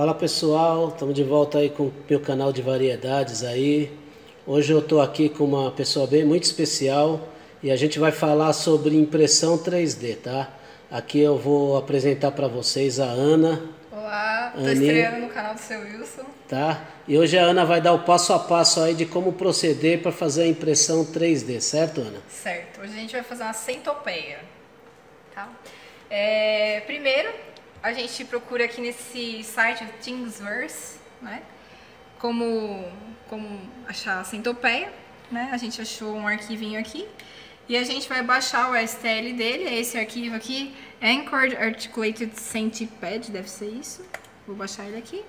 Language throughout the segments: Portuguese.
Fala pessoal, estamos de volta aí com o meu canal de variedades aí. Hoje eu estou aqui com uma pessoa bem muito especial e a gente vai falar sobre impressão 3D, tá? Aqui eu vou apresentar para vocês a Ana. Olá, estou estreando no canal do seu Wilson. Tá? E hoje a Ana vai dar o passo a passo aí de como proceder para fazer a impressão 3D, certo Ana? Certo, hoje a gente vai fazer uma centopeia. Tá? É, primeiro, a gente procura aqui nesse site Thingsverse, né? Como, como achar a centopeia, né? A gente achou um arquivinho aqui e a gente vai baixar o STL dele, é esse arquivo aqui, Anchored Articulated Centipede, deve ser isso. Vou baixar ele aqui.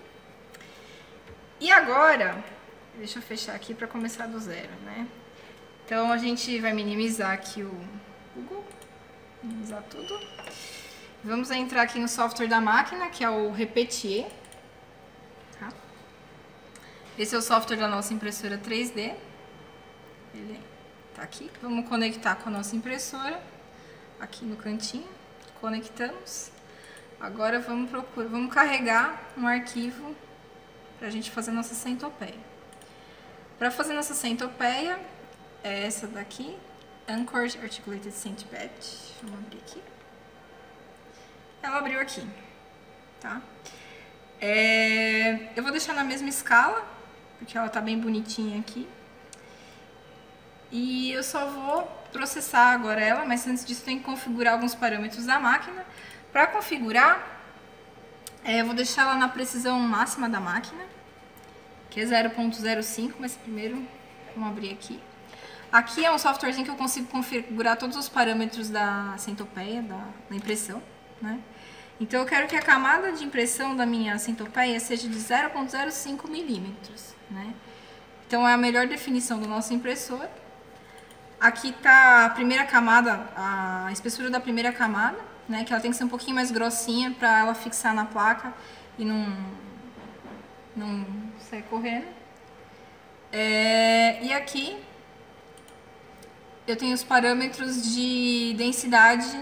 E agora, deixa eu fechar aqui para começar do zero, né? Então a gente vai minimizar aqui o Google, minimizar tudo. Vamos entrar aqui no software da máquina, que é o Repetier. Tá? Esse é o software da nossa impressora 3D. Ele tá aqui. Vamos conectar com a nossa impressora. Aqui no cantinho. Conectamos. Agora vamos, procurar, vamos carregar um arquivo para a gente fazer nossa centopeia. Para fazer nossa centopeia, é essa daqui, Anchored Articulated Centipede. Vamos abrir aqui ela abriu aqui, tá? É, eu vou deixar na mesma escala, porque ela tá bem bonitinha aqui. E eu só vou processar agora ela, mas antes disso tem que configurar alguns parâmetros da máquina. Para configurar, é, eu vou deixar ela na precisão máxima da máquina, que é 0.05, mas primeiro vamos abrir aqui. Aqui é um softwarezinho que eu consigo configurar todos os parâmetros da centopeia, da, da impressão, né? Então eu quero que a camada de impressão da minha centopeia seja de 0.05 milímetros, né? Então é a melhor definição do nosso impressor. Aqui está a primeira camada, a espessura da primeira camada, né? Que ela tem que ser um pouquinho mais grossinha para ela fixar na placa e não, não sair correndo. É, e aqui eu tenho os parâmetros de densidade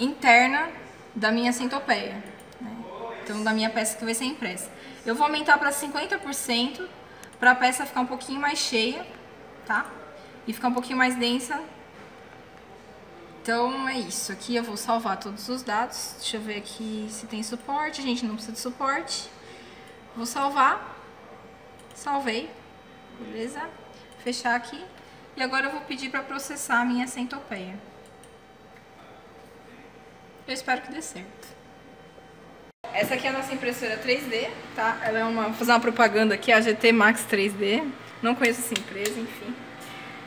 interna da minha centopeia, né? então da minha peça que vai ser impressa. Eu vou aumentar para 50% para a peça ficar um pouquinho mais cheia, tá? E ficar um pouquinho mais densa. Então é isso, aqui eu vou salvar todos os dados, deixa eu ver aqui se tem suporte, a gente não precisa de suporte. Vou salvar, salvei, beleza? Fechar aqui. E agora eu vou pedir para processar a minha centopeia. Eu espero que dê certo. Essa aqui é a nossa impressora 3D, tá? Ela é uma, vou fazer uma propaganda aqui, a GT Max 3D. Não conheço essa empresa, enfim.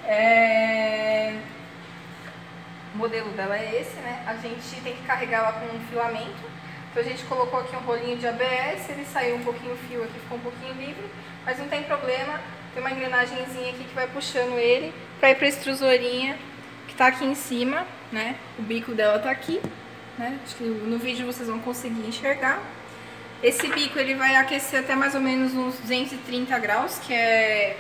É... O modelo dela é esse, né? A gente tem que carregar ela com um filamento. Então a gente colocou aqui um rolinho de ABS, ele saiu um pouquinho fio aqui, ficou um pouquinho livre, mas não tem problema. Tem uma engrenagemzinha aqui que vai puxando ele para ir para a extrusorinha que tá aqui em cima, né? O bico dela tá aqui né? Acho que no vídeo vocês vão conseguir enxergar. Esse bico ele vai aquecer até mais ou menos uns 230 graus, que é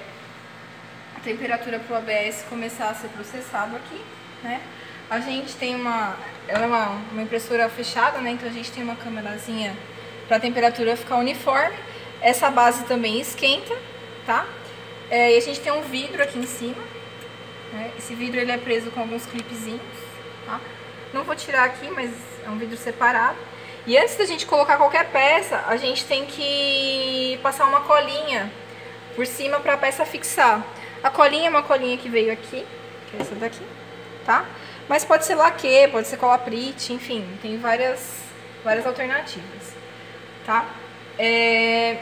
a temperatura para o ABS começar a ser processado aqui, né? A gente tem uma, ela é uma, uma impressora fechada, né? Então a gente tem uma câmerazinha para a temperatura ficar uniforme. Essa base também esquenta, tá? É, e a gente tem um vidro aqui em cima. Né? Esse vidro ele é preso com alguns clipezinhos, tá? Não vou tirar aqui, mas é um vidro separado. E antes da gente colocar qualquer peça, a gente tem que passar uma colinha por cima para a peça fixar. A colinha é uma colinha que veio aqui, que é essa daqui, tá? Mas pode ser laque, pode ser colaprite, enfim, tem várias, várias alternativas, tá? É...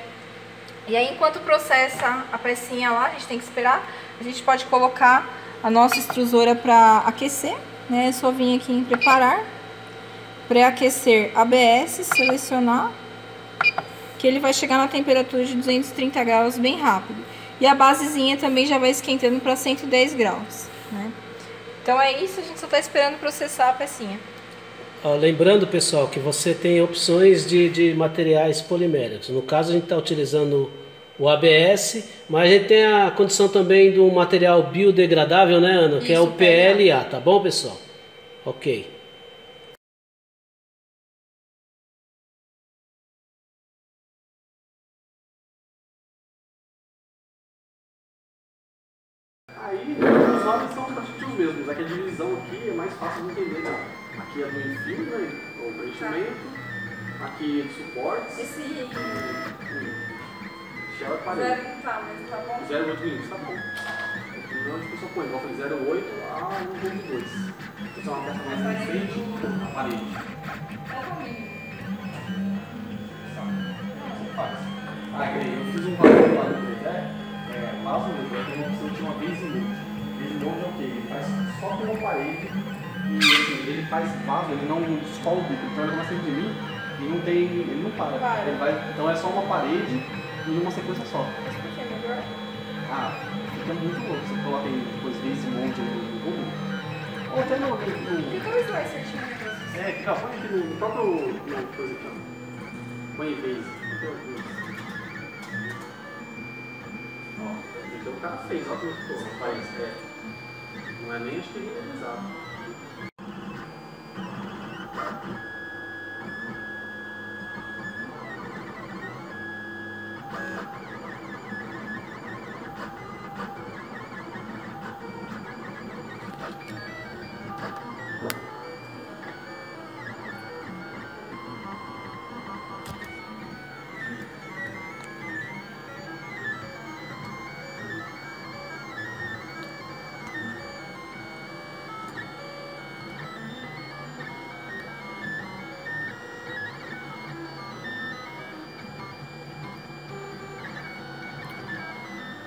E aí, enquanto processa a pecinha lá, a gente tem que esperar, a gente pode colocar a nossa extrusora para aquecer, né? É só vir aqui em preparar, pré-aquecer ABS, selecionar, que ele vai chegar na temperatura de 230 graus bem rápido. E a basezinha também já vai esquentando para 110 graus, né? Então é isso, a gente só está esperando processar a pecinha. lembrando, pessoal, que você tem opções de, de materiais poliméricos. No caso, a gente está utilizando o ABS, mas a gente tem a condição também do material biodegradável, né, Ana? Que é o PLA, tá bom, pessoal? Ok. Aí os nomes são praticamente os mesmos, é que a divisão aqui é mais fácil de entender. Né? Aqui é do enfio, né? Ou preenchimento, aqui é de suportes. Esse... Shell é parede. zero tá, mas tá bom. 0,8 milímetros, tá bom. Não, a pessoa põe, igual eu falei, 0,8 a 1,2. Isso é uma peça mais recente, a parede. Qual que é o mínimo? Ah, que nem eu fiz um vaso lá no Dedé, é, vaso mesmo, eu tenho uma opção de uma base mode. Base mode é o quê? Ele faz só com uma parede e assim, ele faz vaso, ele não escola o bico, então ele vai sempre de mim e não tem, ele não para. Para. Ele vai, então é só uma parede e uma sequência só. Que é melhor? Ah, fica muito louco. Você coloca aí depois base mode no Google. Ou até no, no, que o slicer tinha? É, fica, põe aqui no, próprio. No, coisa aqui, ó. Põe em vez. Ó, então o cara fez, ó, como ficou, rapaz. É. Não é nem acho que ele é exato.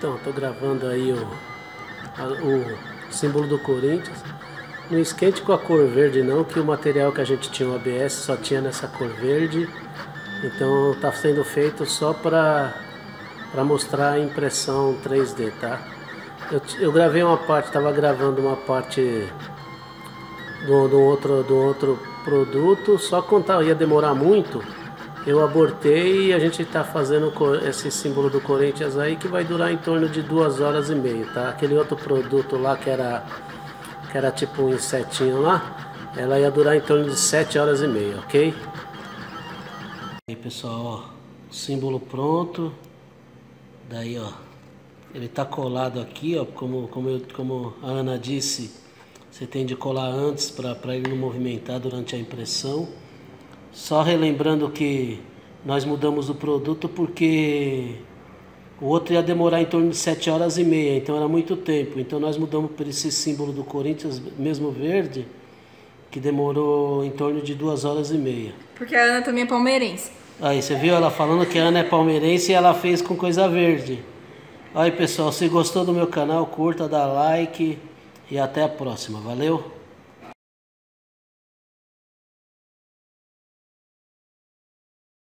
Então, estou gravando aí o, a- o símbolo do Corinthians. Não esquente com a cor verde não, que o material que a gente tinha o ABS só tinha nessa cor verde. Então está sendo feito só para mostrar a impressão 3D, tá? Eu, eu gravei uma parte, estava gravando uma parte do, do outro do outro produto, só contar ia demorar muito. Eu abortei e a gente está fazendo esse símbolo do Corinthians aí que vai durar em torno de duas horas e meia, tá? Aquele outro produto lá que era que era tipo um insetinho lá, ela ia durar em torno de sete horas e meia, ok? Aí pessoal, ó, símbolo pronto. Daí ó, ele tá colado aqui, ó, como, como, eu, como a Ana disse, você tem de colar antes para ele não movimentar durante a impressão. Só relembrando que nós mudamos o produto porque o outro ia demorar em torno de 7 horas e meia, então era muito tempo. Então nós mudamos por esse símbolo do Corinthians, mesmo verde, que demorou em torno de 2 horas e meia. Porque a Ana também é palmeirense. Aí, você viu ela falando que a Ana é palmeirense e ela fez com coisa verde. Aí pessoal, se gostou do meu canal, curta, dá like e até a próxima. Valeu?